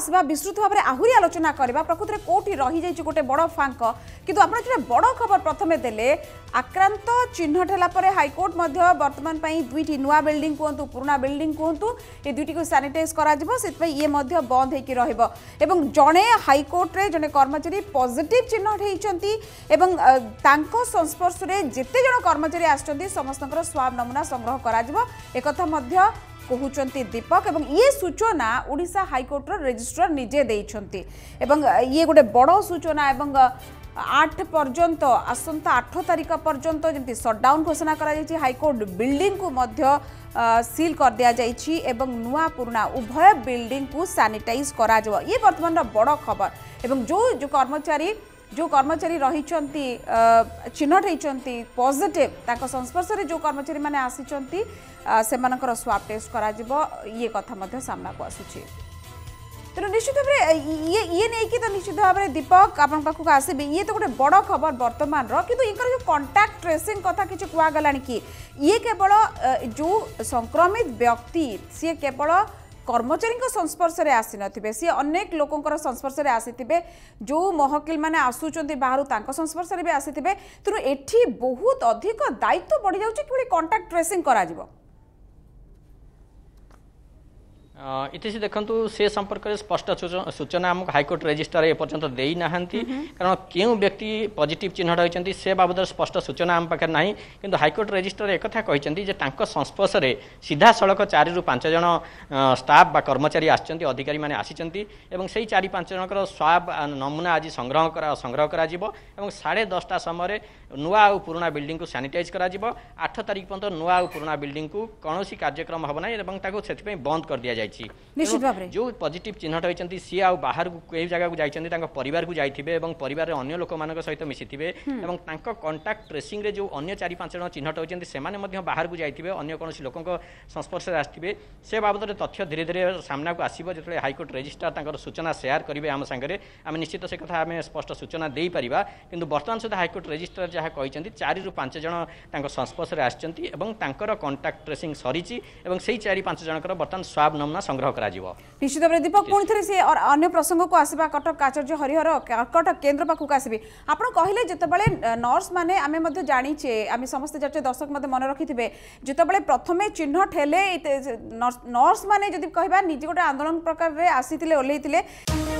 আসবা বিস্তৃত ভাবে আহরি আলোচনা করা প্রকৃতরে কোটি রহিযাই গোটে বড় ফাঙ্ক কিন্তু আপনার যেটা বড় খবর প্রথমে দেলে আক্রান্ত চিহ্নট হলাপরে হাইকোর্ট মধ্যে বর্তমান পাই দুইটি নূয়া বিল্ডিং কুহতু পুরোনা বিল্ডিং কুহতু এই দুইটি স্যানিটাইজ করা যাব সে ইয়ে মধ্যে বন্ধ হয়ে রহব এবং জনে হাইকোর্টরে জনে কর্মচারী পজিটিভ চিহ্নট হয়েছেন এবং তাঙ্ক সংস্পর্শে যেতে জন কর্মচারী আসছেন সমস্ত স্বাব নমুনা সংগ্রহ করা একথা মধ্যে କହୁଛନ୍ତି ଦୀପକ ଏବଂ ଇଏ ସୂଚନା ଓଡ଼ିଶା ହାଇକୋର୍ଟର ରେଜିଷ୍ଟ୍ରାର ନିଜେ ଦେଇଛନ୍ତି ଏବଂ ଇଏ ଗୋଟେ ବଡ଼ ସୂଚନା ଏବଂ আট পর্যন্ত আসন্তা আঠ তারিখ পর্যন্ত যেমন সটডাউন ঘোষণা করা যাই হাইকোর্ট বিল্ডিং কু মধ্য সিল করে দিয়েছি এবং নূয়া পুরোনা উভয় বিল্ডিং কু স্যানিটাইজ করা ইয়ে বর্তমানর বড় খবর এবং যে কর্মচারী जो कर्मचारी रहिचन्ति चिन्हट होइचन्ति पॉजिटिव ताको संस्पर्श रे जो कर्मचारी माने आसीचन्ति सेमानकर स्वाब टेस्ट करा जिवो ये कथा मध्ये सामना को आसुची ତେଣୁ ନିଶ୍ଚିତ ଭାବରେ ଇଏ ଇଏ ନେଇକି ତ ନିଶ୍ଚିତ ଭାବରେ ଦୀପକ ଆପଣଙ୍କ ପାଖକୁ ଆସିବେ ଇଏ ତ ଗୋଟେ ବଡ଼ ଖବର ବର୍ତ୍ତମାନର କିନ୍ତୁ ଇଙ୍କର ଯେଉଁ କଣ୍ଟାକ୍ଟ ଟ୍ରେସିଂ କଥା କିଛି କୁହାଗଲାଣି କି ଇଏ କେବଳ ଯେଉଁ ସଂକ୍ରମିତ ବ୍ୟକ୍ତି ସିଏ କେବଳ কর্মচারীঙ্ সংস্পর্শে আসি নথিবে সি অনেক লোকঙ্কর সংস্পর্শে আসিবে যে মহকিল মানে আসুচার বাহু তাঁর সংস্পর্শে বি আসিবে তেমন এটি বহুত অধিক দায়িত্ব বড়ি যাচ্ছে কিভাবে কন্টাক্ট ট্রেসিং করা ଇତିସି ଦେଖନ୍ତୁ ସେ ସମ୍ପର୍କରେ ସ୍ପଷ୍ଟ ସୂଚନା ଆମକୁ ହାଇକୋର୍ଟ ରେଜିଷ୍ଟର ଏପର୍ଯ୍ୟନ୍ତ ଦେଇନାହାନ୍ତି କାରଣ କେଉଁ ବ୍ୟକ୍ତି ପଜିଟିଭ୍ ଚିହ୍ନଟ ହୋଇଛନ୍ତି ସେ ବାବଦରେ ସ୍ପଷ୍ଟ ସୂଚନା ଆମ ପାଖରେ ନାହିଁ କିନ୍ତୁ ହାଇକୋର୍ଟ ରେଜିଷ୍ଟର ଏକଥା କହିଛନ୍ତି ଯେ ତାଙ୍କ ସଂସ୍ପର୍ଶରେ ସିଧାସଳଖ ଚାରିରୁ ପାଞ୍ଚ ଜଣ ଷ୍ଟାଫ୍ ବା କର୍ମଚାରୀ ଆସିଛନ୍ତି ଅଧିକାରୀମାନେ ଆସିଛନ୍ତି ଏବଂ ସେହି ଚାରି ପାଞ୍ଚ ଜଣଙ୍କର ସ୍ୱାବ ନମୁନା ଆଜି ସଂଗ୍ରହ କରା ସଂଗ୍ରହ କରାଯିବ ଏବଂ ସାଢ଼େ ଦଶଟା ସମୟରେ ନୂଆ ଆଉ ପୁରୁଣା ବିଲ୍ଡିଂକୁ ସାନିଟାଇଜ୍ କରାଯିବ ଆଠ ତାରିଖ ପର୍ଯ୍ୟନ୍ତ ନୂଆ ଆଉ ପୁରୁଣା ବିଲ୍ଡିଂକୁ କୌଣସି କାର୍ଯ୍ୟକ୍ରମ ହେବ ନାହିଁ ଏବଂ ତାକୁ ସେଥିପାଇଁ ବନ୍ଦ କରିଦିଆଯାଇଛି ଯାଇଛି ଯେଉଁ ପଜିଟିଭ ଚିହ୍ନଟ ହୋଇଛନ୍ତି ସିଏ ଆଉ ବାହାରକୁ କେହି ଜାଗାକୁ ଯାଇଛନ୍ତି ତାଙ୍କ ପରିବାରକୁ ଯାଇଥିବେ ଏବଂ ପରିବାରରେ ଅନ୍ୟ ଲୋକମାନଙ୍କ ସହିତ ମିଶିଥିବେ ଏବଂ ତାଙ୍କ କଣ୍ଟାକ୍ଟ ଟ୍ରେସିଂରେ ଯେଉଁ ଅନ୍ୟ ଚାରି ପାଞ୍ଚ ଜଣ ଚିହ୍ନଟ ହୋଇଛନ୍ତି ସେମାନେ ମଧ୍ୟ ବାହାରକୁ ଯାଇଥିବେ ଅନ୍ୟ କୌଣସି ଲୋକଙ୍କ ସଂସ୍ପର୍ଶରେ ଆସିଥିବେ ସେ ବାବଦରେ ତଥ୍ୟ ଧୀରେ ଧୀରେ ସାମ୍ନାକୁ ଆସିବ ଯେତେବେଳେ ହାଇକୋର୍ଟ ରେଜିଷ୍ଟ୍ରାର ତାଙ୍କର ସୂଚନା ସେୟାର କରିବେ ଆମ ସାଙ୍ଗରେ ଆମେ ନିଶ୍ଚିତ ସେ କଥା ଆମେ ସ୍ପଷ୍ଟ ସୂଚନା ଦେଇପାରିବା କିନ୍ତୁ ବର୍ତ୍ତମାନ ସୁଦ୍ଧା ହାଇକୋର୍ଟ ରେଜିଷ୍ଟ୍ରାର ଯାହା କହିଛନ୍ତି ଚାରିରୁ ପାଞ୍ଚ ଜଣ ତାଙ୍କ ସଂସ୍ପର୍ଶରେ ଆସିଛନ୍ତି ଏବଂ ତାଙ୍କର କଣ୍ଟାକ୍ଟ ଟ୍ରେସିଂ ସରିଛି ଏବଂ ସେଇ ଚାରି ପାଞ୍ଚ ଜଣଙ୍କର ବର୍ତ୍ତମାନ ସ୍ୱାବ୍ ନମୁନା ସଂଗ୍ରହ କରାଯିବ ନିଶ୍ଚିତ ଭାବରେ ଦୀପକ ପୁଣି ଥରେ ସେ ଅନ୍ୟ ପ୍ରସଙ୍ଗକୁ ଆସିବା କଟକ ଆଚାର୍ଯ୍ୟ ହରିହର କଟକ କେନ୍ଦ୍ର ପାଖକୁ ଆସିବି ଆପଣ କହିଲେ ଯେତେବେଳେ ନର୍ସ ମାନେ ଆମେ ମଧ୍ୟ ଜାଣିଛେ ଆମେ ସମସ୍ତେ ଜାଣିଛେ ଦର୍ଶକ ମଧ୍ୟ ମନେ ରଖିଥିବେ ଯେତେବେଳେ ପ୍ରଥମେ ଚିହ୍ନଟ ହେଲେ ନର୍ସ ମାନେ ଯଦି କହିବା ନିଜେ ଗୋଟେ ଆନ୍ଦୋଳନ ପ୍ରକାରରେ ଆସିଥିଲେ ଓହ୍ଲେଇଥିଲେ